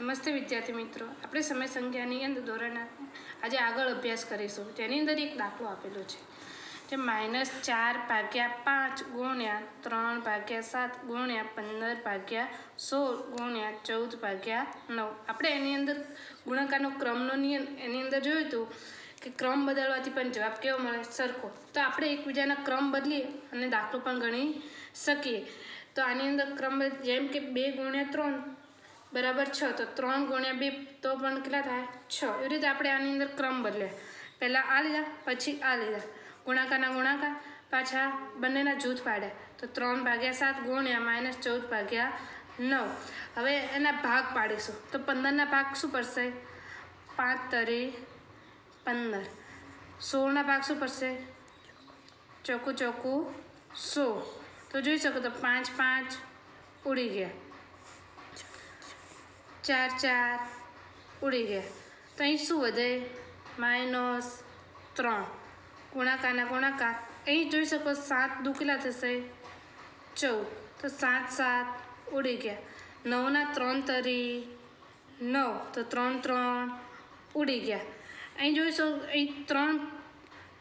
નમસ્તે વિદ્યાર્થી મિત્રો. આપણે સમય સંખ્યાની અંદર ધોરણ આજે આગળ અભ્યાસ કરીશું. તેની અંદર એક દાખલો આપેલો છે. જે માઇનસ ચાર ભાગ્યા પાંચ ગુણ્યા ત્રણ ભાગ્યા સાત ગુણ્યા પંદર ભાગ્યા સોળ ગુણ્યા ચૌદ ભાગ્યા નવ. આપણે એની અંદર ગુણાકારનો ક્રમનો નિયમ એની અંદર જોયું હતું કે ક્રમ બદલવાથી પણ જવાબ કેવો મળે? સરખો. તો આપણે એકબીજાના ક્રમ બદલીએ અને દાખલો પણ ગણી શકીએ. તો આની અંદર ક્રમ જેમ કે બે ગુણ્યા ત્રણ બરાબર છ, તો ત્રણ ગુણ્યા બે તો પણ કેટલા થાય? છ. એવી રીતે આપણે આની અંદર ક્રમ બદલે. પહેલાં આ લીધા, પછી આ લીધા. ગુણાકારના ગુણાકાર, પાછા બંનેના જૂથ પાડ્યા તો ત્રણ ભાગ્યા સાત ગુણ્યા માઇનસ ચૌદ ભાગ્યા નવ. હવે એના ભાગ પાડીશું. તો પંદરના ભાગ શું પડશે? પાંચ તરી પંદર. સોળના ભાગ શું પડશે? ચોખ્ખું ચોખ્ખું સો. તો જોઈ શકો તો પાંચ પાંચ ઉડી ગયા. ચાર ચાર ઉડી ગયા. તો અહીં શું વધે? માઇનસ ત્રણ. ગુણાકારના ગુણાકાર. અહીં જોઈ શકો સાત દુકેલા થશે. ચૌદ. તો સાત સાત ઉડી ગયા. નવના ત્રણ તરી નવ. તો ત્રણ ત્રણ ઉડી ગયા. અહીં જોઈ શકો અહીં ત્રણ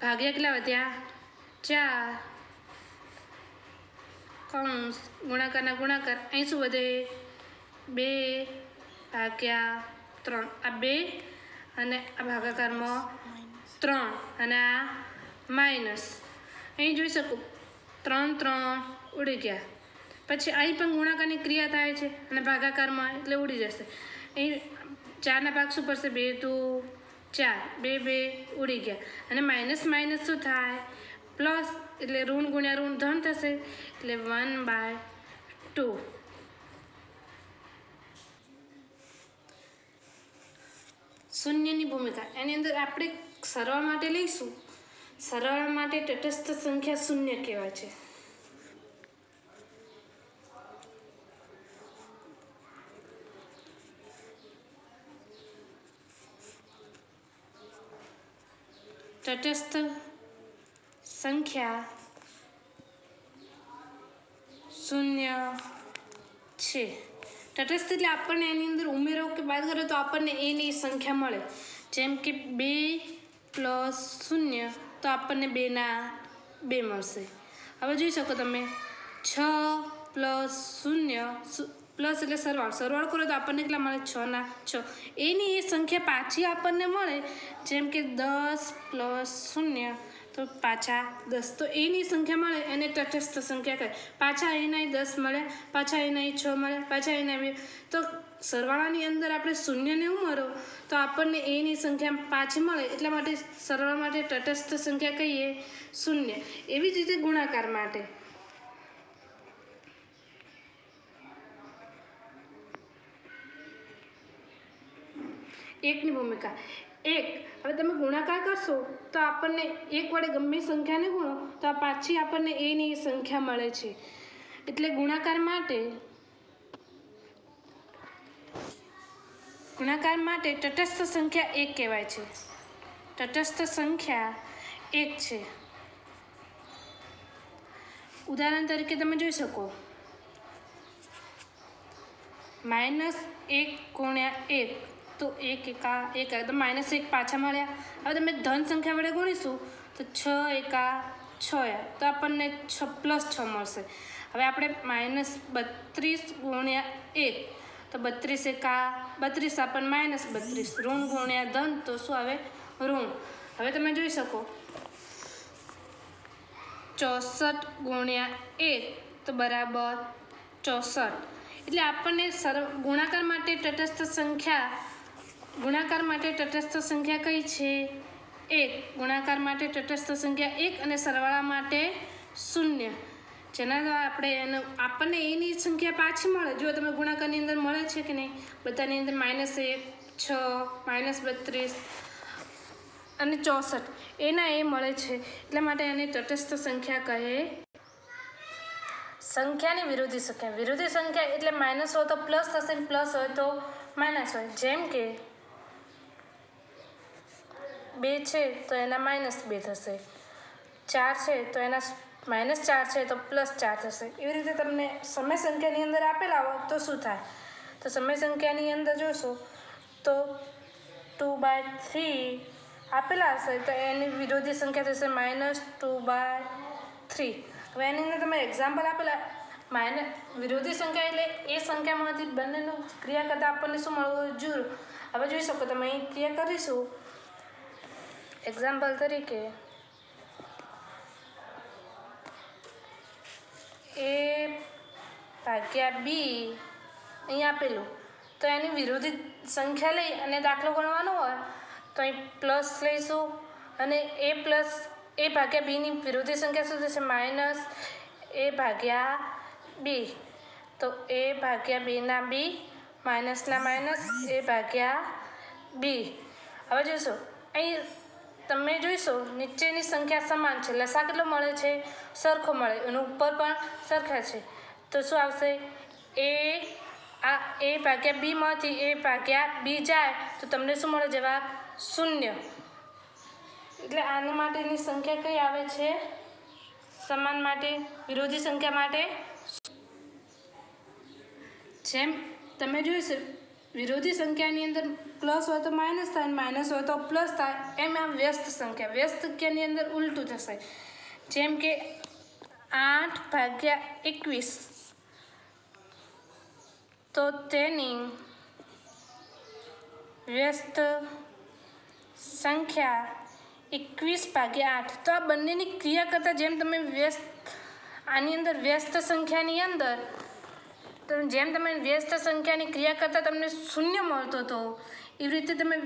ભાગ્યા કેટલા વધ્યા? ચાર. કૌંસ. ગુણાકારના ગુણાકાર. અહીં શું વધે? બે. ભાગ્યા ત્રણ. આ બે અને આ ભાગાકારમાં ત્રણ અને આ માઇનસ અહીં જોઈ શકું. ત્રણ ત્રણ ઉડી ગયા. પછી અહીં પણ ગુણાકારની ક્રિયા થાય છે અને ભાગાકારમાં એટલે ઉડી જશે. અહીં ચારના ભાગ શું પડશે? બે તો ચાર. બે બે ઉડી ગયા. અને માઇનસ માઇનસ શું થાય? પ્લસ એટલે ઋણ ગુણ્યા ઋણ ધન થશે. એટલે વન બાય ટુ શૂન્યની ભૂમિકા. એની અંદર આપણે સરળ માટે લઈશું. સરળ માટે તટસ્થ સંખ્યા શૂન્ય કહેવાય છે. તટસ્થ સંખ્યા શૂન્ય છે. તટસ્થ એટલે આપણને એની અંદર ઉમેરો કે બાદ કરો તો આપણને એની સંખ્યા મળે. જેમ કે બે પ્લસ શૂન્ય તો આપણને બેના બે મળશે. હવે જોઈ શકો તમે. છ પ્લસ શૂન્ય પ્લસ એટલે સરવાળ. સરવાળ કરો તો આપણને કેટલા મળે? છના છ. એની એ સંખ્યા પાછી આપણને મળે, જેમ કે દસ પ્લસ શૂન્ય તો પાછા દસ. તો એની સંખ્યા મળે, એને તટસ્થ સંખ્યા કહે. પાછા એના દસ મળ્યા પાછા એના છ મળ્યા પાછા એના બે. તો સરવાળાની અંદર આપણે શૂન્યને ઉમેરો તો આપણને એની સંખ્યા પાછી મળે. એટલા માટે સરવાળા માટે તટસ્થ સંખ્યા કહીએ શૂન્ય. એવી જ રીતે ગુણાકાર માટે. એકની ભૂમિકા. એક. હવે તમે ગુણાકાર કરશો તો આપણને એક વડે ગમે સંખ્યાને ગુણો, તો આ પાછી આપણને એની સંખ્યા મળે છે. એટલે ગુણાકાર માટે ગુણાકાર માટે તટસ્થ સંખ્યા એક કહેવાય છે. તટસ્થ સંખ્યા એક છે. ઉદાહરણ તરીકે તમે જોઈ શકો. માઇનસ એક ગુણ્યા એક. તો એક એકા, એક તો માઇનસ એક પાછા મળ્યા. હવે તમે ધન સંખ્યા વડે ગુણીશું, તો છ એકા, છ તો આપણને છ પ્લસ છ મળશે. હવે આપણે માઇનસ બત્રીસ ગુણ્યા એક. તો બત્રીસ એકા, બત્રીસ આપણને માઇનસ બત્રીસ. ઋણ ગુણ્યા ધન, તો શું આવે? ઋણ. હવે તમે જોઈ શકો. ચોસઠ ગુણ્યા એક, તો બરાબર ચોસઠ. એટલે આપણને સર ગુણાકાર માટે તટસ્થ સંખ્યા ગુણાકાર માટે તટસ્થ સંખ્યા કઈ છે? એક. ગુણાકાર માટે તટસ્થ સંખ્યા એક અને સરવાળા માટે શૂન્ય. જેના દ્વારા આપણે એને આપણને એની સંખ્યા પાછી મળે. જો તમે ગુણાકારની અંદર મળે છે કે નહીં? બધાની અંદર માઇનસ એક, છ માઇનસ બત્રીસ અને ચોસઠ. એના એ મળે છે. એટલા માટે એને તટસ્થ સંખ્યા કહે. સંખ્યાની વિરોધી સંખ્યા. વિરોધી સંખ્યા એટલે માઇનસ હોય તો પ્લસ થશે પ્લસ હોય તો માઇનસ હોય. જેમ કે બે છે, તો એના માઇનસ બે થશે. ચાર છે, તો એના માઇનસ ચાર છે, તો પ્લસ ચાર થશે. એવી રીતે તમને સમય સંખ્યાની અંદર આપેલા હોય તો શું થાય? તો સમય સંખ્યાની અંદર જોશો, તો ટુ બાય થ્રી આપેલા હશે, તો એની વિરોધી સંખ્યા થશે માઇનસ ટુ બાય થ્રી હવે એની અંદર તમે એક્ઝામ્પલ આપેલા માઇનસ વિરોધી સંખ્યા એટલે એ સંખ્યામાંથી બંનેનું ક્રિયા કરતાં આપણને શું મળવું? જરૂર હવે જોઈ શકો, તમે અહીં ક્રિયા કરીશું. એક્ઝામ્પલ તરીકે એ ભાગ્યા બી અહીં આપેલું. તો એની વિરોધી સંખ્યા લઈ અને દાખલો ગણવાનો હોય, તો અહીં પ્લસ લઈશું અને એ પ્લસ એ ભાગ્યા બીની વિરોધી સંખ્યા શું થશે? માઇનસ એ ભાગ્યા બી તો એ ભાગ્યા બીના બી માઇનસના માઇનસ એ ભાગ્યા બી હવે જોઈશો અહીં તમે જોઈશો, નીચેની સંખ્યા સમાન છે. લસા કેટલો મળે છે, સરખો મળે એનું ઉપર પણ સરખા છે. તો શું આવશે? એ, આ, એ ભાગ્યા બીમાંથી એ ભાગ્યા બી જાય, તો તમને શું મળે જવાબ? શૂન્ય. એટલે આના માટેની સંખ્યા કઈ આવે છે? સમાન માટે, વિરોધી સંખ્યા માટે? જેમ, તમે જોઈશે. વિરોધી સંખ્યાની અંદર પ્લસ હોય તો માઇનસ થાય માઇનસ હોય તો પ્લસ થાય. એમ આ વ્યસ્ત સંખ્યા. વ્યસ્ત સંખ્યાની અંદર ઉલટું થશે જેમ કે આઠ ભાગ્યા એકવીસ. તો તેની વ્યસ્ત સંખ્યા એકવીસ ભાગ્યા આઠ. તો આ બંનેની ક્રિયા કરતાં જેમ તમે વ્યસ્ત, આની અંદર વ્યસ્ત સંખ્યાની અંદર તો જેમ તમે વ્યસ્ત સંખ્યાની ક્રિયા કરતાં તમને શૂન્ય મળતો હતો એવી રીતે તમે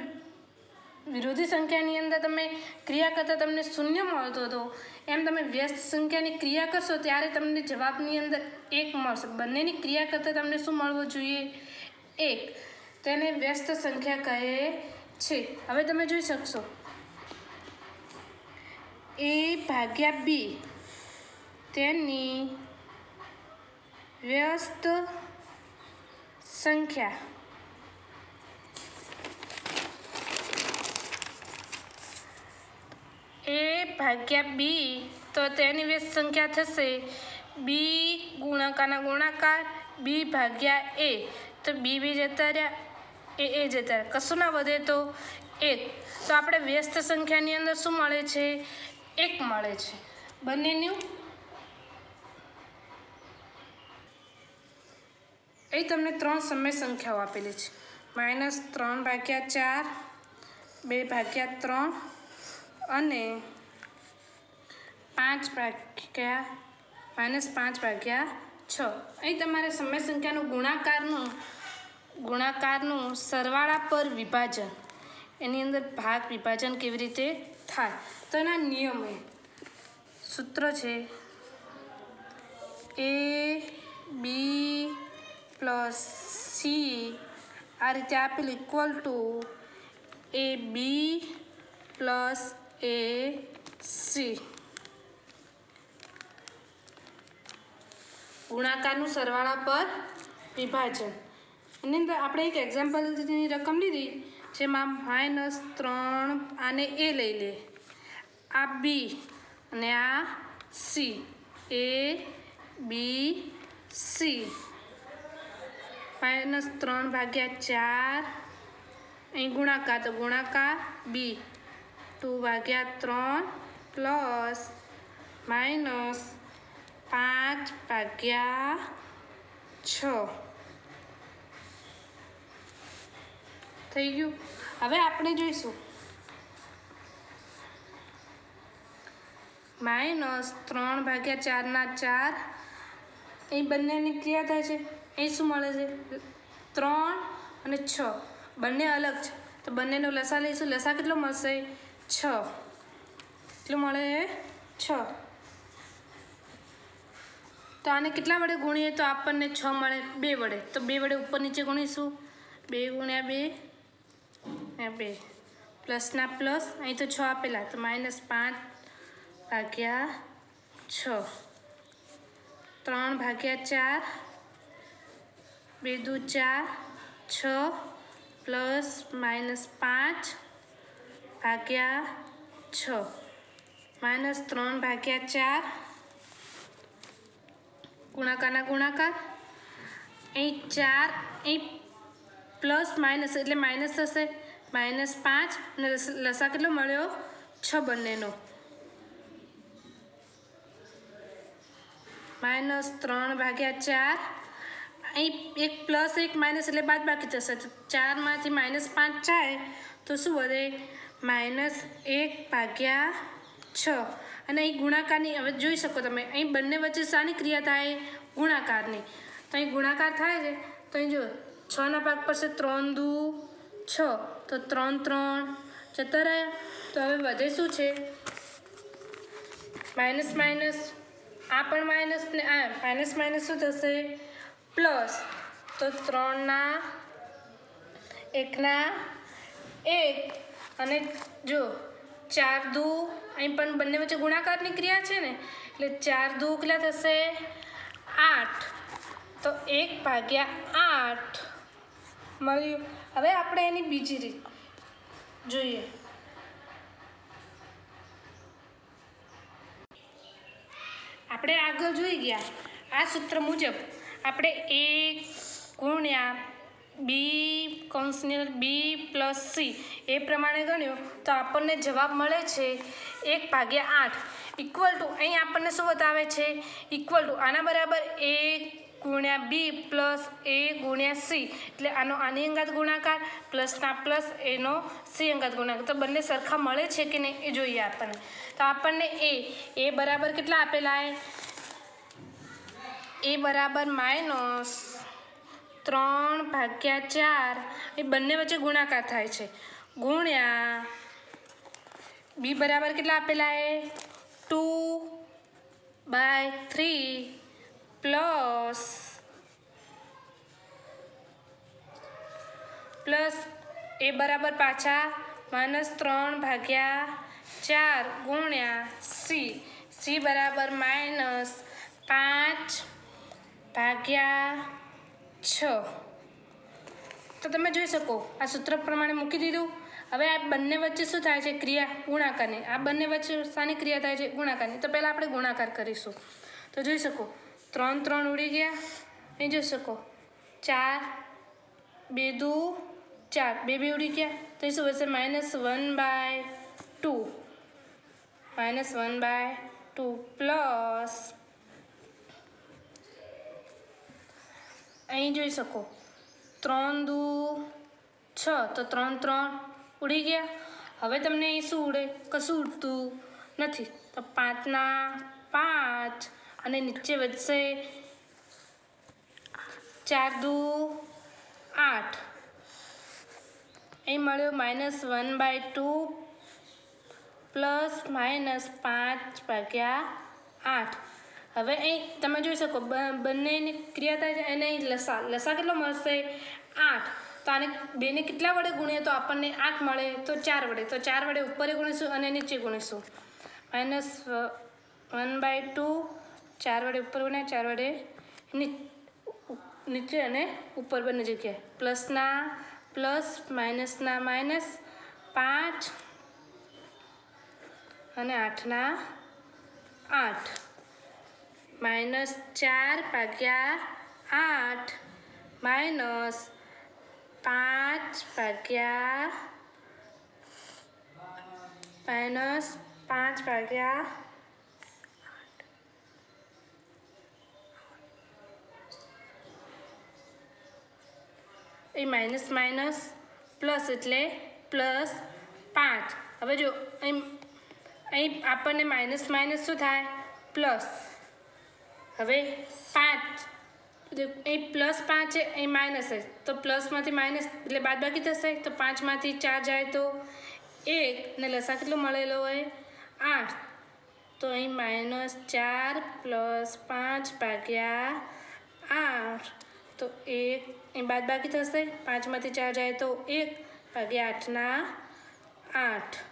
વિરોધી સંખ્યાની અંદર તમે ક્રિયા કરતાં તમને શૂન્ય મળતો હતો એમ તમે વ્યસ્ત સંખ્યાની ક્રિયા કરશો ત્યારે તમને જવાબની અંદર એક મળશે. બંનેની ક્રિયા કરતાં તમને શું મળવું જોઈએ? એક. તેને વ્યસ્ત સંખ્યા કહે છે. હવે તમે જોઈ શકશો. એ ભાગ્યા બી. તેની વ્યસ્ત સંખ્યા. એ ભાગ્યા બી, તો તેની વ્યસ્ત સંખ્યા થશે. બી ગુણાકારના ગુણાકાર, બી ભાગ્યા એ. તો બી બી જતા રહ્યા, એ એ જતા રહ્યા. કશું ના વધે તો એક. તો આપણે વ્યસ્ત સંખ્યાની અંદર શું મળે છે? એક મળે છે. બંનેનું એ તમને ત્રણ સમય સંખ્યાઓ આપેલી છે. માઇનસ ત્રણ ભાગ્યા ચાર, બે ભાગ્યા ત્રણ અને પાંચ ભાગ્યા માઇનસ પાંચ ભાગ્યા છ. અહીં તમારે સમય સંખ્યાનું ગુણાકારનું ગુણાકારનું સરવાળા પર વિભાજન. એની અંદર ભાગ વિભાજન કેવી રીતે થાય? તો એના નિયમો સૂત્ર છે એ, બી પ્લસ સી આ રીતે આપેલ equal to A B plus A C ગુણાકારનું સરવાળા પર વિભાજન. એની અંદર આપણે એક એક્ઝામ્પલની રકમ લીધી, જેમાં માઇનસ ત્રણ આને એ લઈ લે. આ બી અને આ C A B C minus ત્રણ ભાગ્યા ચાર. અહીં ગુણાકાર, તો ગુણાકાર બી. ટુ ભાગ્યા ત્રણ પ્લસ માઇનસ પાંચ ભાગ્યા છ. થઈ ગયું? હવે આપણે જોઈશું. માઇનસ ત્રણ ભાગ્યા ચારના ચાર. એ બંનેની ક્રિયા થાય છે. એ શું મળે છે? ત્રણ અને છ. બંને અલગ છે. તો બંનેનો લસા લઈશું. લસા કેટલો મળશે? છ. કેટલું મળે? છ. તો આને કેટલા વડે ગુણીએ? તો આપણને છ મળે બે વડે. તો બે વડે ઉપર નીચે ગુણીશું. બે ગુણ્યા બે. બે. પ્લસના પ્લસ. અહીં તો છ આપેલા. તો માઇનસ પાંચ ભાગ્યા છ. ત્રણ ભાગ્યા ચાર બે દુ ચાર, છ, પ્લસ માઇનસ પાંચ ભાગ્યા છ. માઇનસ ત્રણ ભાગ્યા ચાર, ગુણાકારના ગુણાકાર. અહીં ચાર, અહીં પ્લસ માઇનસ એટલે માઇનસ થશે. માઇનસ પાંચ અને લસા કેટલો મળ્યો? છ બંનેનો. માઇનસ ત્રણ ભાગ્યા ચાર. અહીં એક પ્લસ એક માઇનસ એટલે બાદ બાકી થશે તો ચારમાંથી માઇનસ પાંચ જાય તો શું વધે? માઇનસ એક ભાગ્યા છ. અને અહીં ગુણાકારની, હવે જોઈ શકો તમે, અહીં બંને વચ્ચે શાની ક્રિયા થાય? ગુણાકારની. તો અહીં ગુણાકાર થાય છે. તો અહીં જો છના ભાગ પર છે ત્રણ દુ છ. તો ત્રણ ત્રણ જતા રહ્યા તો હવે વધે શું છે? માઇનસ માઇનસ આ પણ માઇનસ ને આ માઇનસ માઇનસ શું થશે? પ્લસ તો ત્રણના એકના એક. અને જો, ચાર દુ, અહીં પણ બંને વચ્ચે ગુણાકારની ક્રિયા છે ને, એટલે ચાર દુ કેટલા થશે? આઠ. તો એક ભાગ્યા આઠ. મળ્યું. હવે આપણે એની બીજી રીત જોઈએ આપણે આગળ જોઈ ગયા. આ સૂત્ર મુજબ આપણે એક ગુણ્યા બી કૌંસની બી પ્લસ સી એ પ્રમાણે ગણ્યું તો આપણને જવાબ મળે છે એક ભાગ્યા આઠ. ઇક્વલ ટુ અહીં આપણને શું બતાવે છે? ઇક્વલ ટુ આના બરાબર એક ગુણ્યા બી પ્લસ એ ગુણ્યા સી. એટલે આનો આની અંગાત ગુણાકાર પ્લસના પ્લસ એનો સી અંગાત ગુણાકાર. તો બંને સરખા મળે છે કે નહીં એ જોઈએ આપણને. તો આપણને એ એ બરાબર કેટલા આપેલા એ એ બરાબર માઇનસ ત્રણ ભાગ્યા ચાર. એ બંને વચ્ચે ગુણાકાર થાય છે. ગુણ્યા બી બરાબર કેટલા આપેલા એ? Two by three plus plus A બરાબર પાછા માઇનસ ત્રણ ભાગ્યા ચાર ગુણ્યા સી. સી બરાબર માઇનસ પાંચ ભાગ્યા છ. તો તમે જોઈ શકો, આ સૂત્ર પ્રમાણે મૂકી દીધું. હવે આ બંને વચ્ચે શું થાય છે? ક્રિયા, ગુણાકારની. આ બંને વચ્ચે શાની ક્રિયા થાય છે? ગુણાકારની. તો પહેલાં આપણે ગુણાકાર કરીશું. તો જોઈ શકો, ત્રણ ત્રણ ઉડી ગયા. અહીં જોઈ શકો, ચાર, બે, દુ, ચાર. બે બે ઉડી ગયા. તો એ શું હશે? Minus one by two. Minus one by two plus અહીં જોઈ શકો. ત્રણ દુ છ, તો ત્રણ ત્રણ ઉડી ગયા. હવે તમને અહીં શું ઉડે? કશું ઉડતું નથી. તો પાંચના પાંચ અને નીચે વધશે ચાર દુ આઠ. અહીં મળ્યો minus one by two plus minus પાંચ ભાગ્યા આઠ. હવે અહીં તમે જોઈ શકો બંનેની ક્રિયા થાય છે એને અહીં લસા લસા કેટલો મળશે? આઠ. તો આને બેને કેટલા વડે ગુણીએ? તો આપણને આઠ મળે, તો ચાર વડે. તો ચાર વડે ઉપર ગુણીશું અને નીચે ગુણીશું. માઇનસ વન બાય ટુ ચાર વડે ઉપર ગુણ્યા ચાર વડે નીચે અને ઉપર બંને જગ્યાએ. પ્લસના પ્લસ માઇનસના માઇનસ પાંચ અને આઠના આઠ. માઇનસ ચાર ભાગ્યા આઠ માઇનસ પાંચ ભાગ્યા માઇનસ પાંચ ભાગ્યા એ માઇનસ માઇનસ પ્લસ એટલે પ્લસ પાંચ. હવે જો અહીં અહીં આપણને માઇનસ માઇનસ શું થાય? પ્લસ. હવે પાંચ. અહીં પ્લસ પાંચ અહીં માઇનસ છે. તો પ્લસમાંથી માઇનસ એટલે બાદ બાકી થશે, તો પાંચમાંથી ચાર જાય તો એક, ને લસા કેટલો મળેલો હોય? આઠ. તો અહીં માઇનસ ચાર પ્લસ પાંચ ભાગ્યા આઠ. તો એક, એ બાદ બાકી થશે, પાંચમાંથી ચાર જાય તો એક ભાગ્યા આઠના આઠ.